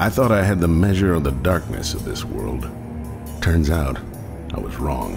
I thought I had the measure of the darkness of this world. Turns out, I was wrong.